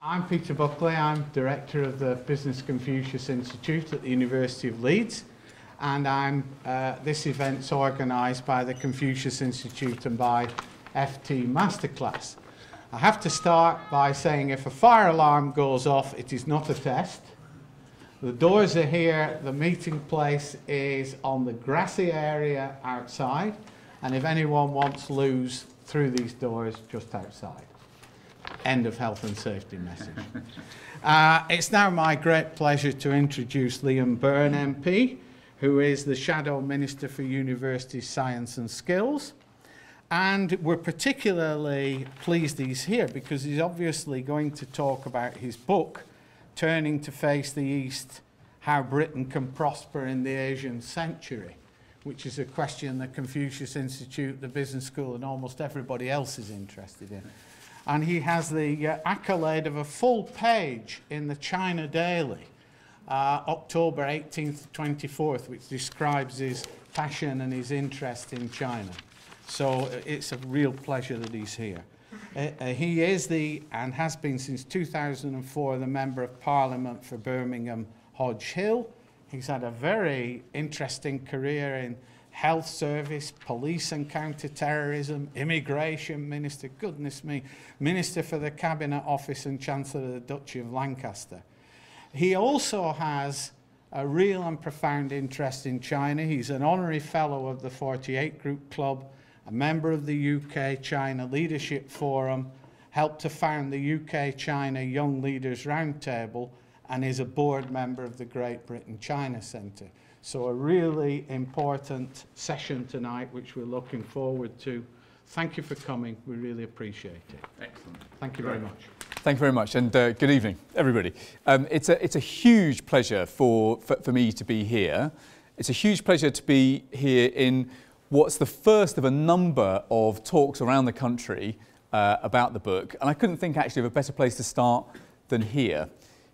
I'm Peter Buckley. I'm Director of the Business Confucius Institute at the University of Leeds. And I'm, uh, this event's organised by the Confucius Institute and by FT Masterclass. I have to start by saying if a fire alarm goes off, it is not a test. The doors are here, the meeting place is on the grassy area outside, and if anyone wants loos through these doors, just outside. End of health and safety message. uh, it's now my great pleasure to introduce Liam Byrne MP, who is the Shadow Minister for University Science and Skills. And we're particularly pleased he's here because he's obviously going to talk about his book, Turning to Face the East How Britain Can Prosper in the Asian Century, which is a question the Confucius Institute, the Business School, and almost everybody else is interested in and he has the uh, accolade of a full page in the China Daily, uh, October 18th, 24th, which describes his passion and his interest in China. So uh, it's a real pleasure that he's here. Uh, uh, he is the, and has been since 2004, the Member of Parliament for Birmingham Hodge Hill. He's had a very interesting career in health service, police and counter-terrorism, immigration minister, goodness me, minister for the cabinet office and chancellor of the Duchy of Lancaster. He also has a real and profound interest in China. He's an honorary fellow of the 48 Group Club, a member of the UK-China Leadership Forum, helped to found the UK-China Young Leaders Roundtable, and is a board member of the Great Britain China Centre. So a really important session tonight, which we're looking forward to. Thank you for coming. We really appreciate it. Excellent. Thank you very much. Thank you very much, and uh, good evening, everybody. Um, it's, a, it's a huge pleasure for, for, for me to be here. It's a huge pleasure to be here in what's the first of a number of talks around the country uh, about the book. And I couldn't think actually of a better place to start than here.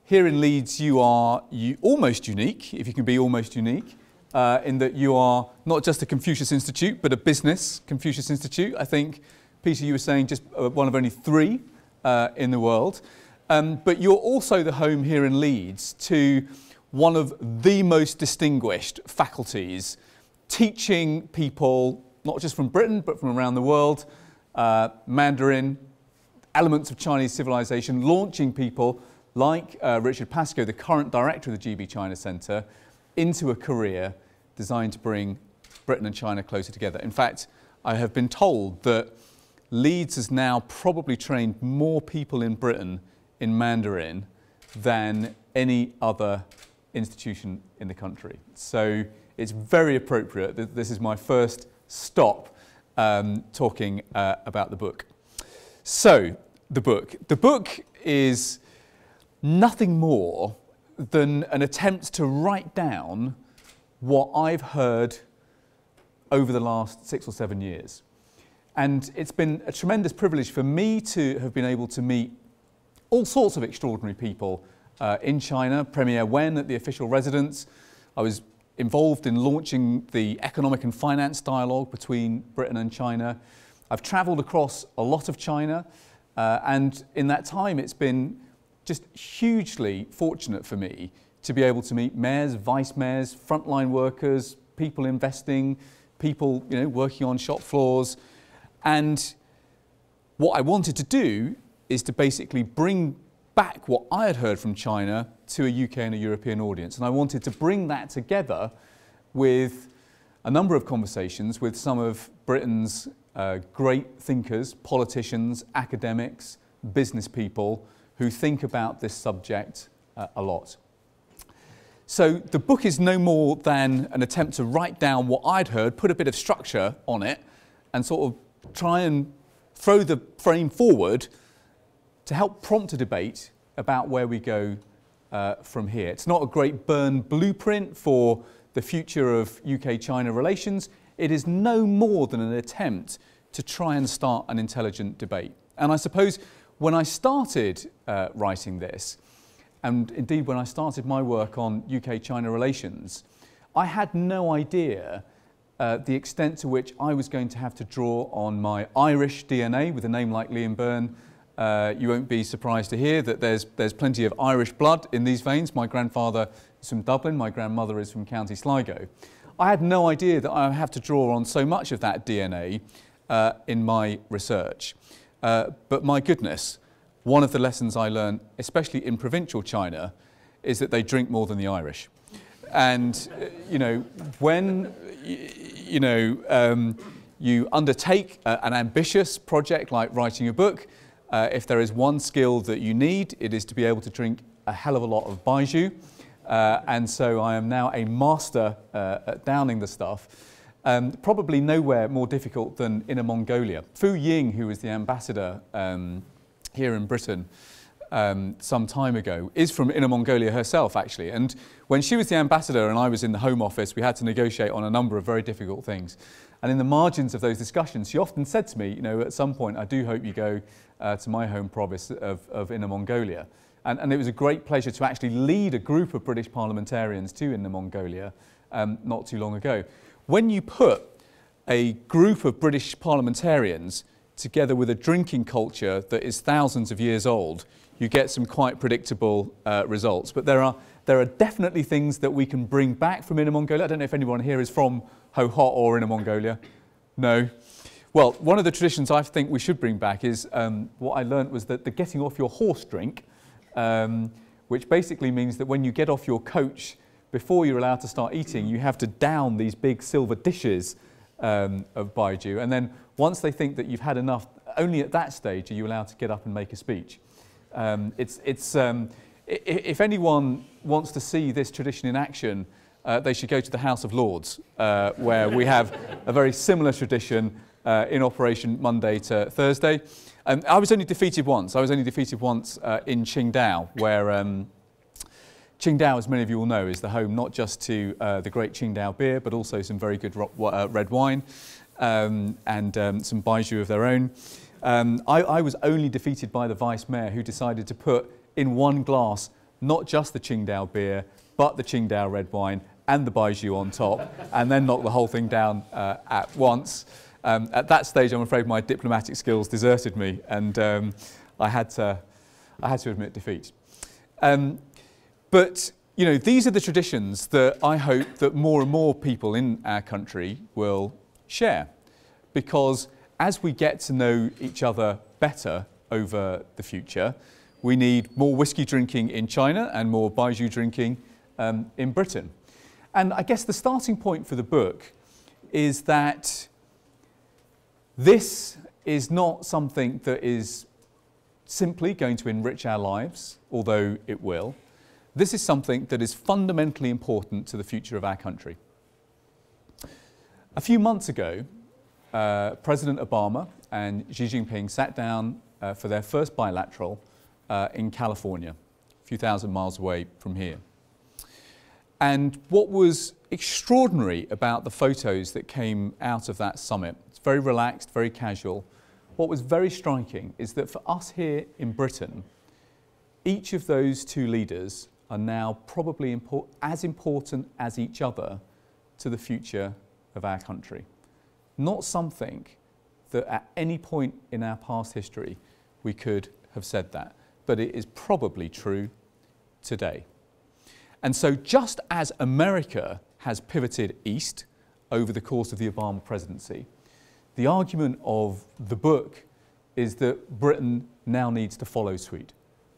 Here in Leeds, you are you, almost unique, if you can be almost unique, uh, in that you are not just a Confucius Institute, but a business Confucius Institute. I think, Peter, you were saying just uh, one of only three uh, in the world. Um, but you're also the home here in Leeds to one of the most distinguished faculties teaching people, not just from Britain, but from around the world, uh, Mandarin, elements of Chinese civilization, launching people like uh, Richard Pascoe, the current director of the GB China Centre, into a career designed to bring Britain and China closer together. In fact, I have been told that Leeds has now probably trained more people in Britain in Mandarin than any other institution in the country. So it's very appropriate that this is my first stop um, talking uh, about the book. So, the book. The book is nothing more than an attempt to write down what I've heard over the last six or seven years. And it's been a tremendous privilege for me to have been able to meet all sorts of extraordinary people uh, in China. Premier Wen at the official residence. I was involved in launching the economic and finance dialogue between Britain and China. I've travelled across a lot of China, uh, and in that time it's been just hugely fortunate for me to be able to meet mayors, vice mayors, frontline workers, people investing, people you know, working on shop floors. And what I wanted to do is to basically bring back what I had heard from China to a UK and a European audience. And I wanted to bring that together with a number of conversations with some of Britain's uh, great thinkers, politicians, academics, business people who think about this subject uh, a lot. So the book is no more than an attempt to write down what I'd heard, put a bit of structure on it, and sort of try and throw the frame forward to help prompt a debate about where we go uh, from here. It's not a great burn blueprint for the future of UK-China relations. It is no more than an attempt to try and start an intelligent debate. And I suppose when I started uh, writing this, and indeed when I started my work on UK-China relations, I had no idea uh, the extent to which I was going to have to draw on my Irish DNA with a name like Liam Byrne Uh, you won't be surprised to hear that there's, there's plenty of Irish blood in these veins. My grandfather is from Dublin, my grandmother is from County Sligo. I had no idea that I would have to draw on so much of that DNA uh, in my research. Uh, but my goodness, one of the lessons I learned, especially in provincial China, is that they drink more than the Irish. And, uh, you know, when, you know, um, you undertake an ambitious project like writing a book, uh, if there is one skill that you need, it is to be able to drink a hell of a lot of baijiu. Uh, and so I am now a master uh, at downing the stuff. Um, probably nowhere more difficult than Inner Mongolia. Fu Ying, who was the ambassador um, here in Britain um, some time ago, is from Inner Mongolia herself, actually. And when she was the ambassador and I was in the Home Office, we had to negotiate on a number of very difficult things. And in the margins of those discussions, she often said to me, you know, at some point, I do hope you go uh, to my home province of, of Inner Mongolia. And, and, it was a great pleasure to actually lead a group of British parliamentarians to Inner Mongolia um, not too long ago. When you put a group of British parliamentarians together with a drinking culture that is thousands of years old, you get some quite predictable uh, results. But there are, there are definitely things that we can bring back from Inner Mongolia. I don't know if anyone here is from Hohhot or Inner Mongolia. No. Well, one of the traditions I think we should bring back is um, what I learned was that the getting off your horse drink, um, which basically means that when you get off your coach, before you're allowed to start eating, you have to down these big silver dishes um, of baijiu. And then once they think that you've had enough, only at that stage are you allowed to get up and make a speech. Um, it's, it's, um, if anyone wants to see this tradition in action, uh, they should go to the House of Lords, uh, where we have a very similar tradition uh, in operation Monday to Thursday. Um, I was only defeated once. I was only defeated once uh, in Qingdao, where um, Qingdao, as many of you will know, is the home not just to uh, the great Qingdao beer, but also some very good uh, red wine um, and um, some baijiu of their own. Um, I, I was only defeated by the vice mayor, who decided to put in one glass not just the Qingdao beer, but the Qingdao red wine and the baijiu on top, and then knock the whole thing down uh, at once. Um, at that stage, I'm afraid my diplomatic skills deserted me, and um, I, had to, I had to admit defeat. Um, but you know, these are the traditions that I hope that more and more people in our country will share, because as we get to know each other better over the future, we need more whiskey drinking in China and more baijiu drinking um, in Britain. And I guess the starting point for the book is that this is not something that is simply going to enrich our lives, although it will. This is something that is fundamentally important to the future of our country. A few months ago, uh, President Obama and Xi Jinping sat down uh, for their first bilateral uh, in California, a few thousand miles away from here. And what was extraordinary about the photos that came out of that summit, it's very relaxed, very casual. What was very striking is that for us here in Britain, each of those two leaders are now probably as important as each other to the future of our country. Not something that at any point in our past history we could have said that, but it is probably true today. And so, just as America has pivoted east over the course of the Obama presidency, the argument of the book is that Britain now needs to follow suit.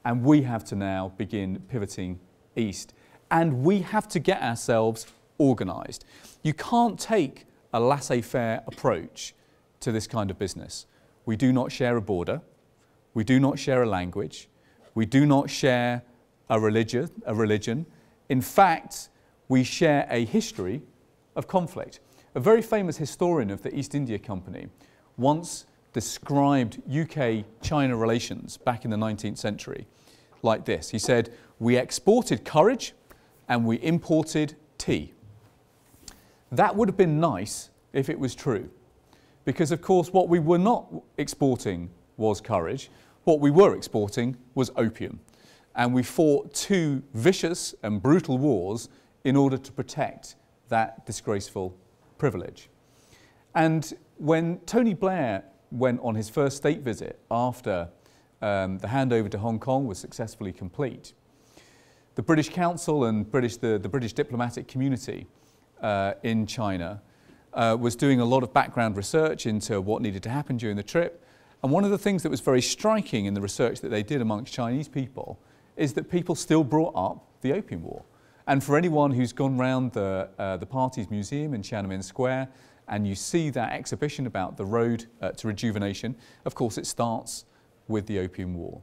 And we have to now begin pivoting east. And we have to get ourselves organised. You can't take a laissez faire approach to this kind of business. We do not share a border, we do not share a language, we do not share a religion, a religion in fact, we share a history of conflict. A very famous historian of the East India Company once described UK China relations back in the 19th century like this. He said, We exported courage and we imported tea. That would have been nice if it was true. Because, of course, what we were not exporting was courage, what we were exporting was opium and we fought two vicious and brutal wars in order to protect that disgraceful privilege. And when Tony Blair went on his first state visit after um, the handover to Hong Kong was successfully complete. The British Council and British, the, the British diplomatic community uh, in China uh, was doing a lot of background research into what needed to happen during the trip. And one of the things that was very striking in the research that they did amongst Chinese people is that people still brought up the Opium War. And for anyone who's gone round the, uh, the Parties Museum in Tiananmen Square and you see that exhibition about the road uh, to rejuvenation, of course it starts with the Opium War.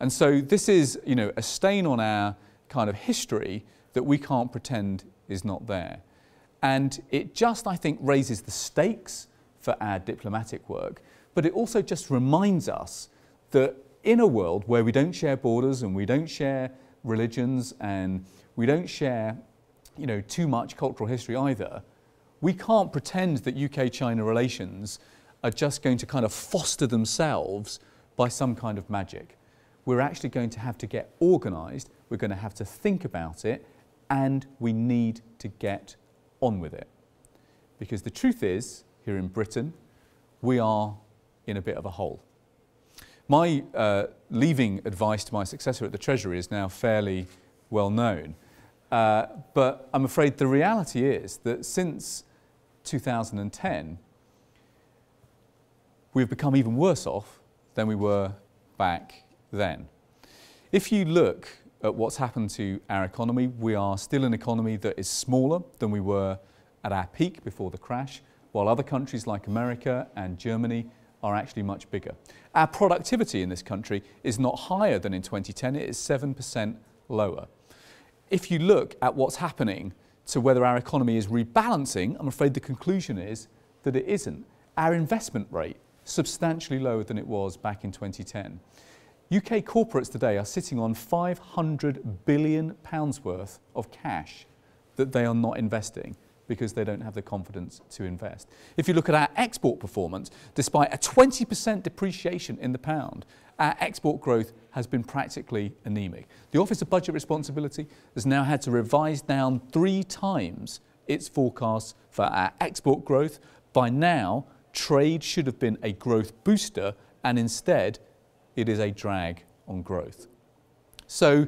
And so this is you know, a stain on our kind of history that we can't pretend is not there. And it just, I think, raises the stakes for our diplomatic work, but it also just reminds us that in a world where we don't share borders and we don't share religions and we don't share you know, too much cultural history either, we can't pretend that UK-China relations are just going to kind of foster themselves by some kind of magic. We're actually going to have to get organised, we're going to have to think about it, and we need to get on with it. Because the truth is, here in Britain, we are in a bit of a hole. My uh, leaving advice to my successor at the Treasury is now fairly well known. Uh, but I'm afraid the reality is that since 2010, we've become even worse off than we were back then. If you look at what's happened to our economy, we are still an economy that is smaller than we were at our peak before the crash, while other countries like America and Germany are actually much bigger. Our productivity in this country is not higher than in 2010, it is 7% lower. If you look at what's happening to whether our economy is rebalancing, I'm afraid the conclusion is that it isn't. Our investment rate substantially lower than it was back in 2010. UK corporates today are sitting on 500 billion pounds worth of cash that they are not investing because they don't have the confidence to invest. If you look at our export performance, despite a 20% depreciation in the pound, our export growth has been practically anemic. The Office of Budget Responsibility has now had to revise down three times its forecasts for our export growth. By now, trade should have been a growth booster and instead it is a drag on growth. So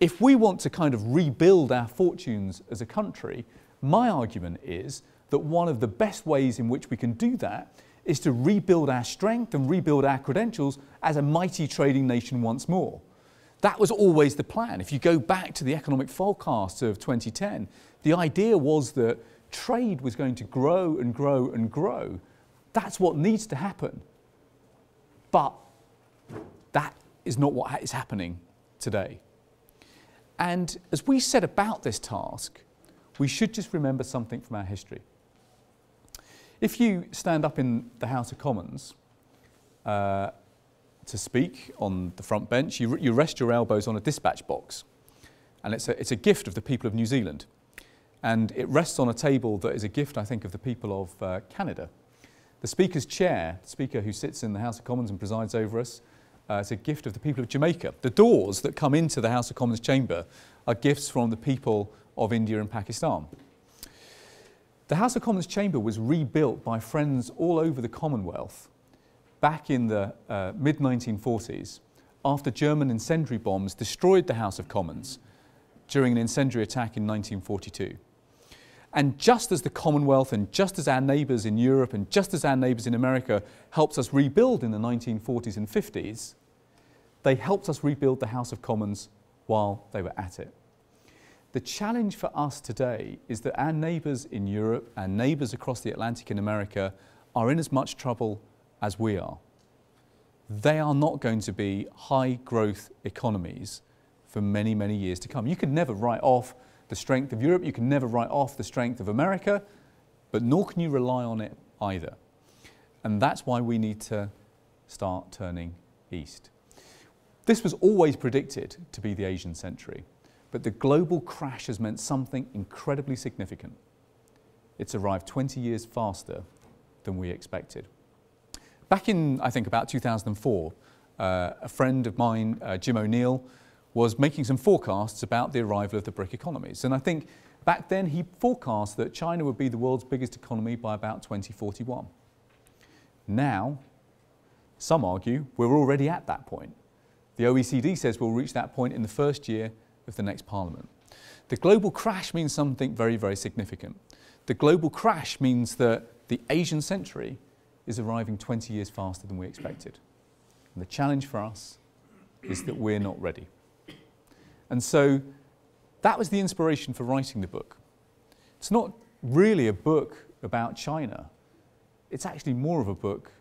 if we want to kind of rebuild our fortunes as a country, my argument is that one of the best ways in which we can do that is to rebuild our strength and rebuild our credentials as a mighty trading nation once more. That was always the plan. If you go back to the economic forecasts of 2010, the idea was that trade was going to grow and grow and grow. That's what needs to happen. But that is not what is happening today. And as we set about this task, we should just remember something from our history. If you stand up in the House of Commons uh, to speak on the front bench, you, you rest your elbows on a dispatch box. And it's a, it's a gift of the people of New Zealand. And it rests on a table that is a gift, I think, of the people of uh, Canada. The Speaker's chair, the Speaker who sits in the House of Commons and presides over us, uh, it's a gift of the people of Jamaica. The doors that come into the House of Commons chamber are gifts from the people of India and Pakistan. The House of Commons chamber was rebuilt by friends all over the Commonwealth back in the uh, mid 1940s after German incendiary bombs destroyed the House of Commons during an incendiary attack in 1942. And just as the Commonwealth and just as our neighbours in Europe and just as our neighbours in America helped us rebuild in the 1940s and 50s, they helped us rebuild the House of Commons while they were at it. The challenge for us today is that our neighbours in Europe, our neighbours across the Atlantic in America, are in as much trouble as we are. They are not going to be high growth economies for many, many years to come. You can never write off the strength of Europe, you can never write off the strength of America, but nor can you rely on it either. And that's why we need to start turning east. This was always predicted to be the Asian century, but the global crash has meant something incredibly significant. It's arrived 20 years faster than we expected. Back in, I think, about 2004, uh, a friend of mine, uh, Jim O'Neill, was making some forecasts about the arrival of the BRIC economies. And I think back then he forecast that China would be the world's biggest economy by about 2041. Now, Some argue we're already at that point. The OECD says we'll reach that point in the first year of the next parliament. The global crash means something very, very significant. The global crash means that the Asian century is arriving 20 years faster than we expected. And the challenge for us is that we're not ready. And so that was the inspiration for writing the book. It's not really a book about China, it's actually more of a book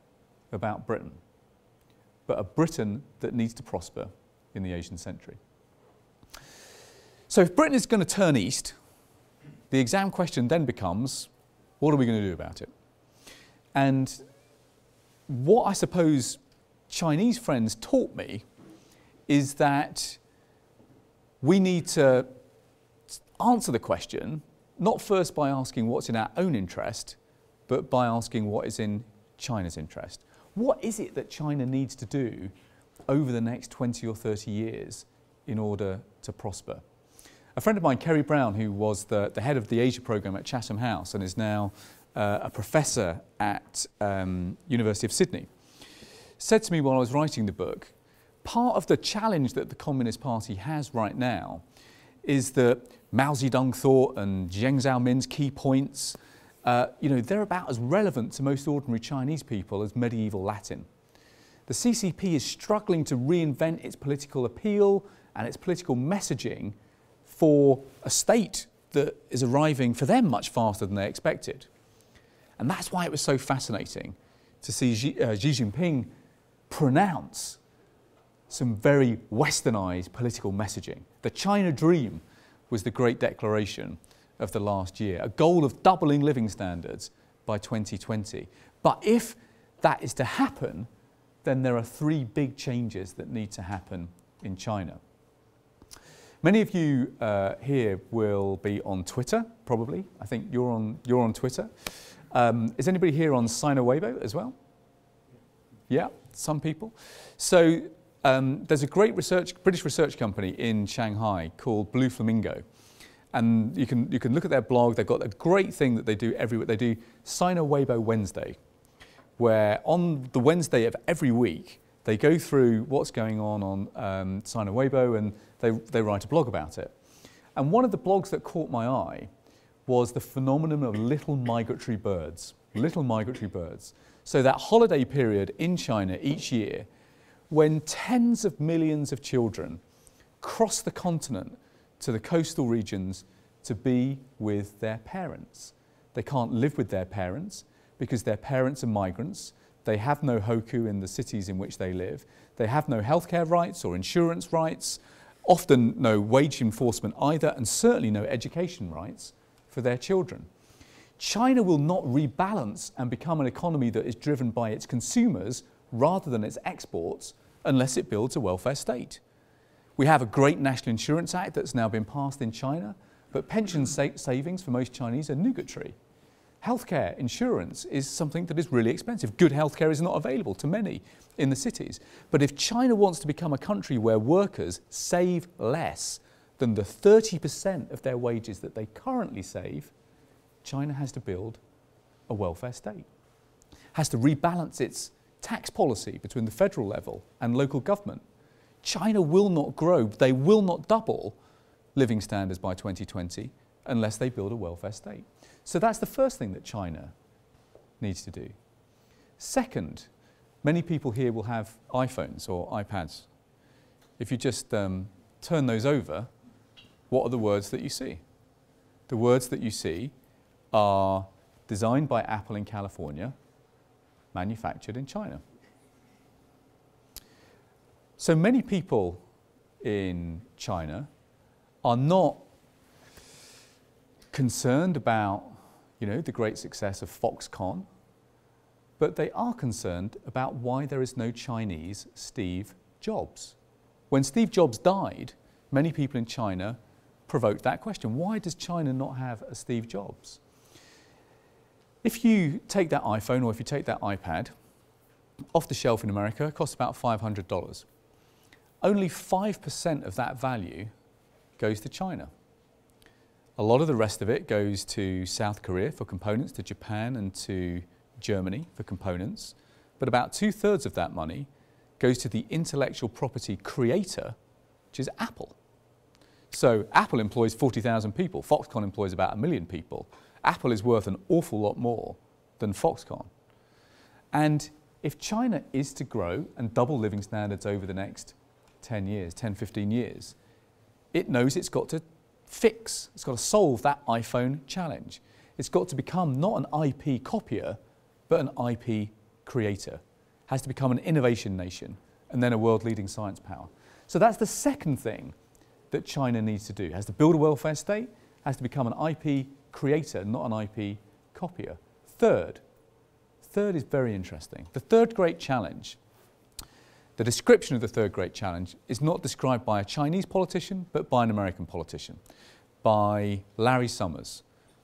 about Britain, but a Britain that needs to prosper in the Asian century. So if Britain is going to turn east, the exam question then becomes what are we going to do about it? And what I suppose Chinese friends taught me is that we need to answer the question not first by asking what's in our own interest, but by asking what is in China's interest. What is it that China needs to do over the next 20 or 30 years in order to prosper? A friend of mine, Kerry Brown, who was the, the head of the Asia program at Chatham House and is now uh, a professor at um, University of Sydney, said to me while I was writing the book, part of the challenge that the Communist Party has right now is that Mao Zedong thought and Jiang Zemin's key points, uh, you know, they're about as relevant to most ordinary Chinese people as medieval Latin. The CCP is struggling to reinvent its political appeal and its political messaging for a state that is arriving for them much faster than they expected. And that's why it was so fascinating to see Xi, uh, Xi Jinping pronounce some very westernized political messaging. The China Dream was the great declaration of the last year, a goal of doubling living standards by 2020. But if that is to happen, then there are three big changes that need to happen in China. Many of you uh, here will be on Twitter, probably. I think you're on, you're on Twitter. Um, is anybody here on Sina Weibo as well? Yeah, some people. So um, there's a great research, British research company in Shanghai called Blue Flamingo. And you can, you can look at their blog. They've got a great thing that they do every week. They do Sina Weibo Wednesday, where on the Wednesday of every week, they go through what's going on on um, Sina Weibo and they, they write a blog about it. And one of the blogs that caught my eye was the phenomenon of little migratory birds. Little migratory birds. So that holiday period in China each year when tens of millions of children cross the continent to the coastal regions to be with their parents. They can't live with their parents because their parents are migrants. They have no hukou in the cities in which they live. They have no healthcare rights or insurance rights, often no wage enforcement either, and certainly no education rights for their children. China will not rebalance and become an economy that is driven by its consumers rather than its exports unless it builds a welfare state. We have a great National Insurance Act that's now been passed in China, but pension sa savings for most Chinese are nugatory. Healthcare insurance is something that is really expensive. Good healthcare is not available to many in the cities. But if China wants to become a country where workers save less than the 30% of their wages that they currently save, China has to build a welfare state, has to rebalance its tax policy between the federal level and local government. China will not grow, they will not double living standards by 2020 unless they build a welfare state. So that's the first thing that China needs to do. Second, many people here will have iPhones or iPads. If you just um, turn those over, what are the words that you see? The words that you see are designed by Apple in California manufactured in China. So many people in China are not concerned about you know, the great success of Foxconn, but they are concerned about why there is no Chinese Steve Jobs. When Steve Jobs died, many people in China provoked that question. Why does China not have a Steve Jobs? If you take that iPhone or if you take that iPad, off the shelf in America, it costs about $500. Only 5% of that value goes to China. A lot of the rest of it goes to South Korea for components, to Japan and to Germany for components, but about two thirds of that money goes to the intellectual property creator, which is Apple. So Apple employs 40,000 people. Foxconn employs about a million people. Apple is worth an awful lot more than Foxconn. And if China is to grow and double living standards over the next 10 years, 10, 15 years, it knows it's got to fix, it's got to solve that iPhone challenge. It's got to become not an IP copier, but an IP creator. Has to become an innovation nation and then a world leading science power. So that's the second thing that China needs to do. It has to build a welfare state, has to become an IP creator, not an IP copier. Third, third is very interesting. The third great challenge, the description of the third great challenge is not described by a Chinese politician, but by an American politician, by Larry Summers,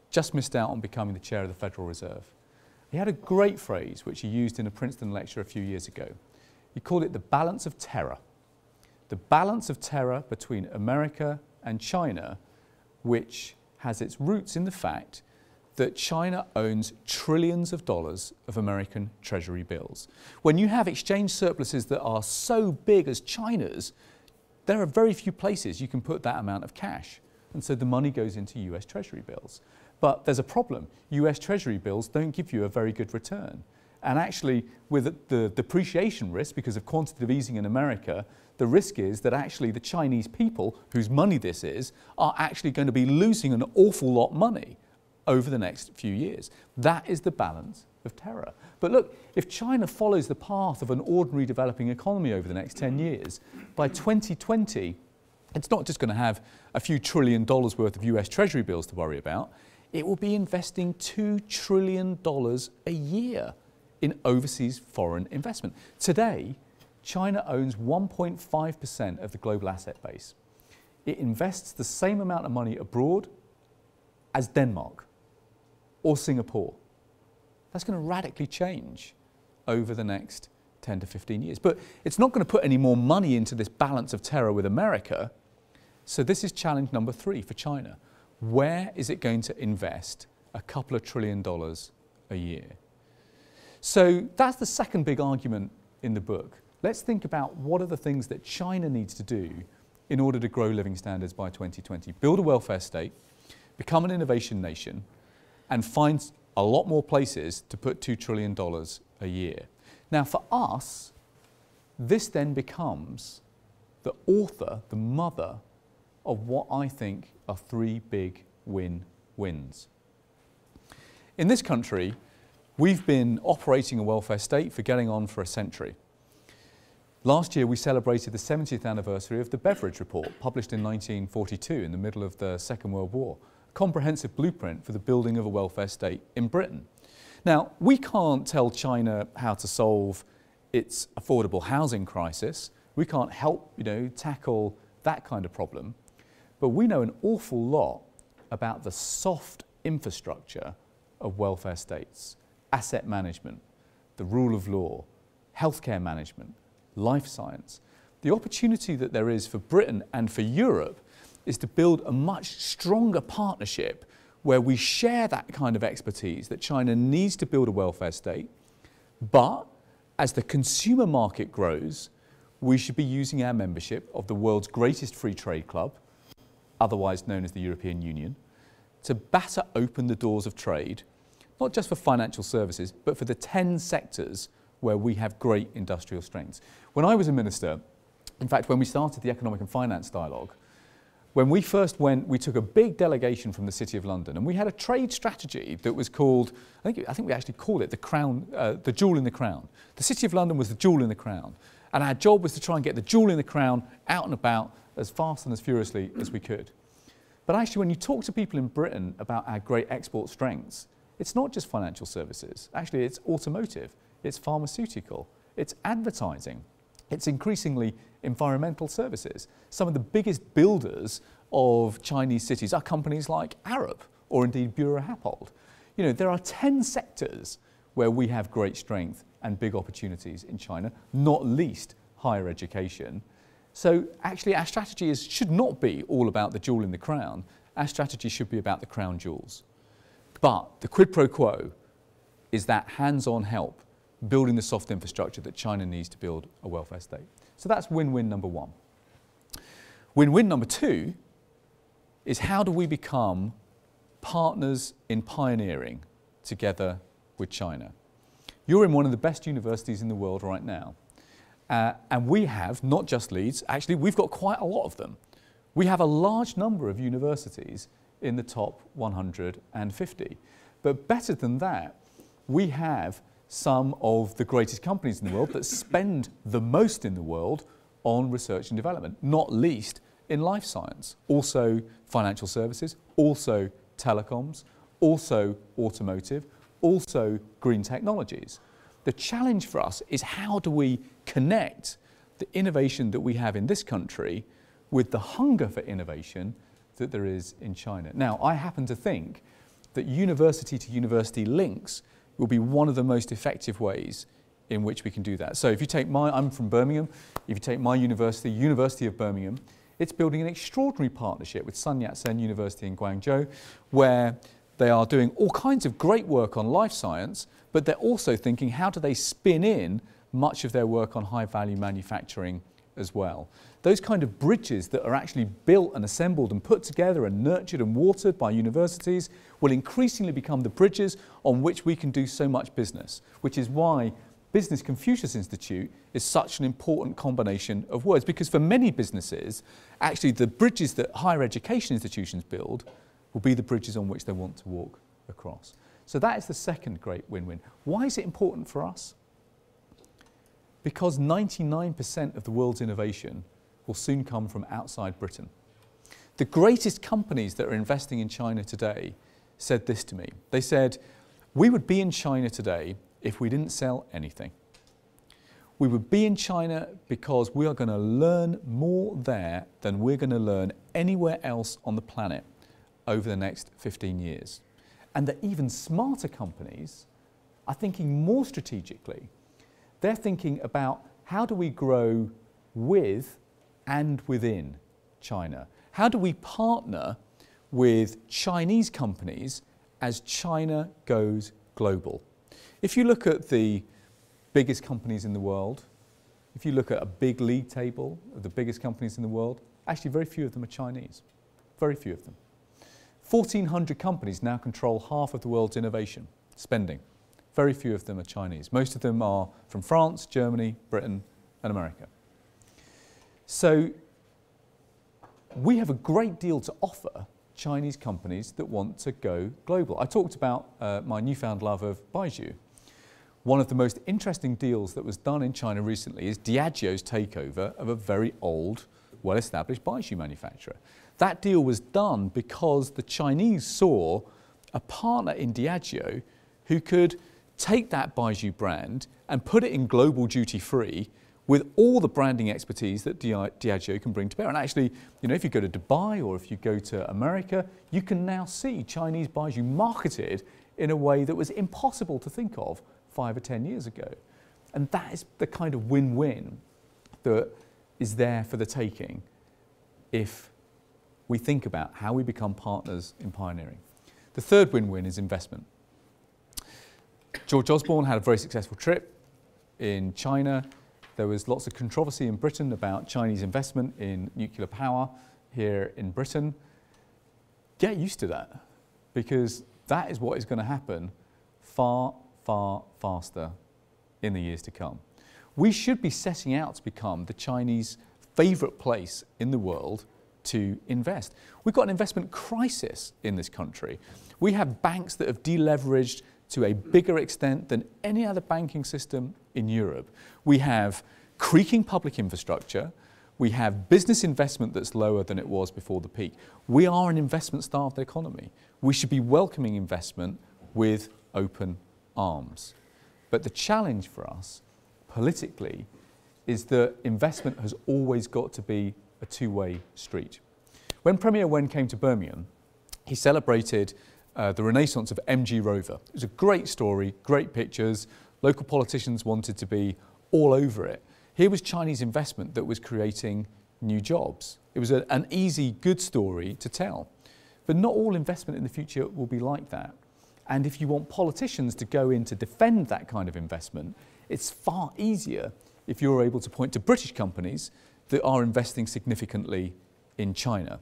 just missed out on becoming the chair of the Federal Reserve. He had a great phrase which he used in a Princeton lecture a few years ago. He called it the balance of terror. The balance of terror between America and China, which has its roots in the fact that China owns trillions of dollars of American treasury bills. When you have exchange surpluses that are so big as China's, there are very few places you can put that amount of cash. And so the money goes into US treasury bills. But there's a problem. US treasury bills don't give you a very good return. And actually, with the depreciation risk because of quantitative easing in America, the risk is that actually the Chinese people, whose money this is, are actually going to be losing an awful lot of money over the next few years. That is the balance of terror. But look, if China follows the path of an ordinary developing economy over the next 10 years, by 2020, it's not just going to have a few trillion dollars worth of US Treasury bills to worry about, it will be investing $2 trillion a year in overseas foreign investment. Today, China owns 1.5% of the global asset base. It invests the same amount of money abroad as Denmark or Singapore. That's going to radically change over the next 10 to 15 years. But it's not going to put any more money into this balance of terror with America. So this is challenge number three for China. Where is it going to invest a couple of trillion dollars a year? So that's the second big argument in the book let's think about what are the things that China needs to do in order to grow living standards by 2020. Build a welfare state, become an innovation nation, and find a lot more places to put $2 trillion a year. Now, for us, this then becomes the author, the mother of what I think are three big win wins. In this country, we've been operating a welfare state for getting on for a century. Last year we celebrated the 70th anniversary of the Beveridge Report, published in 1942 in the middle of the Second World War, comprehensive blueprint for the building of a welfare state in Britain. Now, we can't tell China how to solve its affordable housing crisis. We can't help, you know, tackle that kind of problem. But we know an awful lot about the soft infrastructure of welfare states, asset management, the rule of law, healthcare management, life science. The opportunity that there is for Britain and for Europe is to build a much stronger partnership where we share that kind of expertise that China needs to build a welfare state. But as the consumer market grows, we should be using our membership of the world's greatest free trade club, otherwise known as the European Union, to batter open the doors of trade, not just for financial services, but for the 10 sectors where we have great industrial strengths. When I was a minister, in fact, when we started the economic and finance dialogue, when we first went, we took a big delegation from the City of London and we had a trade strategy that was called, I think, I think we actually called it the crown, uh, the jewel in the crown. The City of London was the jewel in the crown. And our job was to try and get the jewel in the crown out and about as fast and as furiously as we could. But actually, when you talk to people in Britain about our great export strengths, it's not just financial services. Actually, it's automotive it's pharmaceutical, it's advertising, it's increasingly environmental services. Some of the biggest builders of Chinese cities are companies like Arup or indeed Buro Happold. You know, there are 10 sectors where we have great strength and big opportunities in China, not least higher education. So actually our strategy is, should not be all about the jewel in the crown. Our strategy should be about the crown jewels. But the quid pro quo is that hands-on help building the soft infrastructure that China needs to build a welfare state. So that's win-win number one. Win-win number two is how do we become partners in pioneering together with China? You're in one of the best universities in the world right now. Uh, and we have, not just Leeds, actually, we've got quite a lot of them. We have a large number of universities in the top 150. But better than that, we have some of the greatest companies in the world that spend the most in the world on research and development, not least in life science, also financial services, also telecoms, also automotive, also green technologies. The challenge for us is how do we connect the innovation that we have in this country with the hunger for innovation that there is in China. Now, I happen to think that university to university links will be one of the most effective ways in which we can do that. So if you take my, I'm from Birmingham, if you take my university, University of Birmingham, it's building an extraordinary partnership with Sun Yat-sen University in Guangzhou, where they are doing all kinds of great work on life science, but they're also thinking how do they spin in much of their work on high value manufacturing as well. Those kind of bridges that are actually built and assembled and put together and nurtured and watered by universities will increasingly become the bridges on which we can do so much business, which is why Business Confucius Institute is such an important combination of words because for many businesses, actually the bridges that higher education institutions build will be the bridges on which they want to walk across. So that is the second great win-win. Why is it important for us? because 99% of the world's innovation will soon come from outside Britain. The greatest companies that are investing in China today said this to me. They said, we would be in China today if we didn't sell anything. We would be in China because we are going to learn more there than we're going to learn anywhere else on the planet over the next 15 years. And that even smarter companies are thinking more strategically they're thinking about how do we grow with and within China? How do we partner with Chinese companies as China goes global? If you look at the biggest companies in the world, if you look at a big league table of the biggest companies in the world, actually very few of them are Chinese. Very few of them. 1,400 companies now control half of the world's innovation spending. Very few of them are Chinese. Most of them are from France, Germany, Britain, and America. So we have a great deal to offer Chinese companies that want to go global. I talked about uh, my newfound love of Baijiu. One of the most interesting deals that was done in China recently is Diageo's takeover of a very old, well-established Baijiu manufacturer. That deal was done because the Chinese saw a partner in Diageo who could take that Baijiu brand and put it in global duty free with all the branding expertise that Diageo can bring to bear. And actually, you know, if you go to Dubai or if you go to America, you can now see Chinese Baijiu marketed in a way that was impossible to think of five or 10 years ago. And that is the kind of win-win that is there for the taking if we think about how we become partners in pioneering. The third win-win is investment. George Osborne had a very successful trip in China. There was lots of controversy in Britain about Chinese investment in nuclear power here in Britain. Get used to that because that is what is going to happen far, far faster in the years to come. We should be setting out to become the Chinese favourite place in the world to invest. We've got an investment crisis in this country. We have banks that have deleveraged to a bigger extent than any other banking system in Europe. We have creaking public infrastructure. We have business investment that's lower than it was before the peak. We are an investment starved economy. We should be welcoming investment with open arms. But the challenge for us politically is that investment has always got to be a two-way street. When Premier Wen came to Birmingham, he celebrated uh, the renaissance of MG Rover. It was a great story, great pictures. Local politicians wanted to be all over it. Here was Chinese investment that was creating new jobs. It was a, an easy, good story to tell. But not all investment in the future will be like that. And if you want politicians to go in to defend that kind of investment, it's far easier if you're able to point to British companies that are investing significantly in China.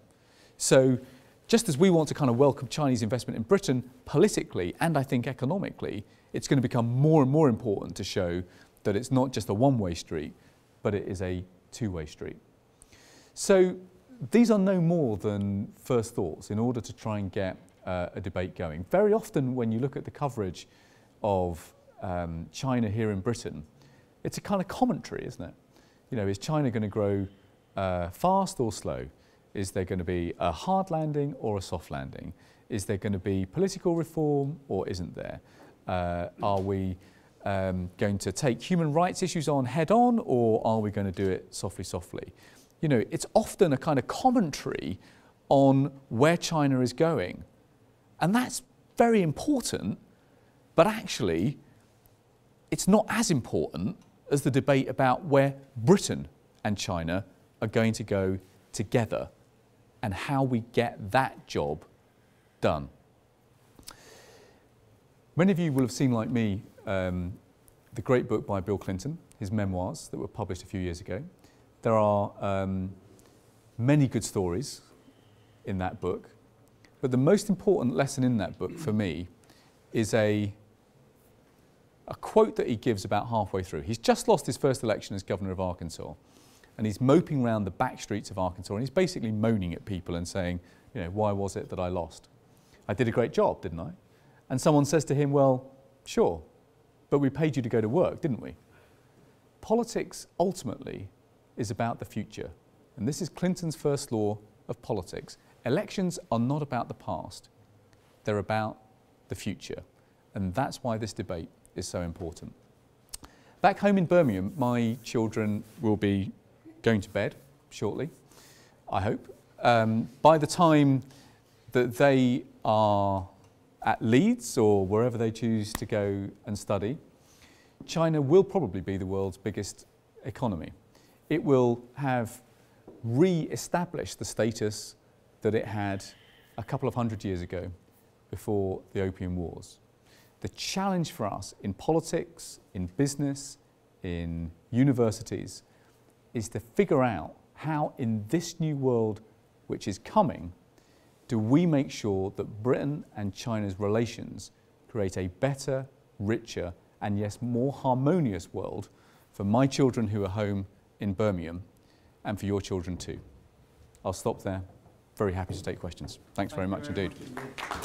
So just as we want to kind of welcome Chinese investment in Britain politically and I think economically, it's going to become more and more important to show that it's not just a one-way street, but it is a two-way street. So these are no more than first thoughts in order to try and get uh, a debate going. Very often when you look at the coverage of um, China here in Britain, it's a kind of commentary, isn't it? You know, is China going to grow uh, fast or slow? Is there going to be a hard landing or a soft landing? Is there going to be political reform or isn't there? Uh, are we um, going to take human rights issues on head on or are we going to do it softly, softly? You know, it's often a kind of commentary on where China is going. And that's very important, but actually, it's not as important as the debate about where Britain and China are going to go together and how we get that job done. Many of you will have seen, like me, um, the great book by Bill Clinton, his memoirs that were published a few years ago. There are um, many good stories in that book, but the most important lesson in that book for me is a, a quote that he gives about halfway through. He's just lost his first election as governor of Arkansas and he's moping around the back streets of Arkansas and he's basically moaning at people and saying, you know, why was it that I lost? I did a great job, didn't I? And someone says to him, well, sure, but we paid you to go to work, didn't we? Politics ultimately is about the future. And this is Clinton's first law of politics. Elections are not about the past, they're about the future. And that's why this debate is so important. Back home in Birmingham, my children will be going to bed shortly, I hope. Um, by the time that they are at Leeds or wherever they choose to go and study, China will probably be the world's biggest economy. It will have re-established the status that it had a couple of hundred years ago before the Opium Wars. The challenge for us in politics, in business, in universities is to figure out how in this new world which is coming, do we make sure that Britain and China's relations create a better, richer, and yes, more harmonious world for my children who are home in Birmingham and for your children too. I'll stop there. Very happy to take questions. Thanks Thank very much very indeed. Much indeed.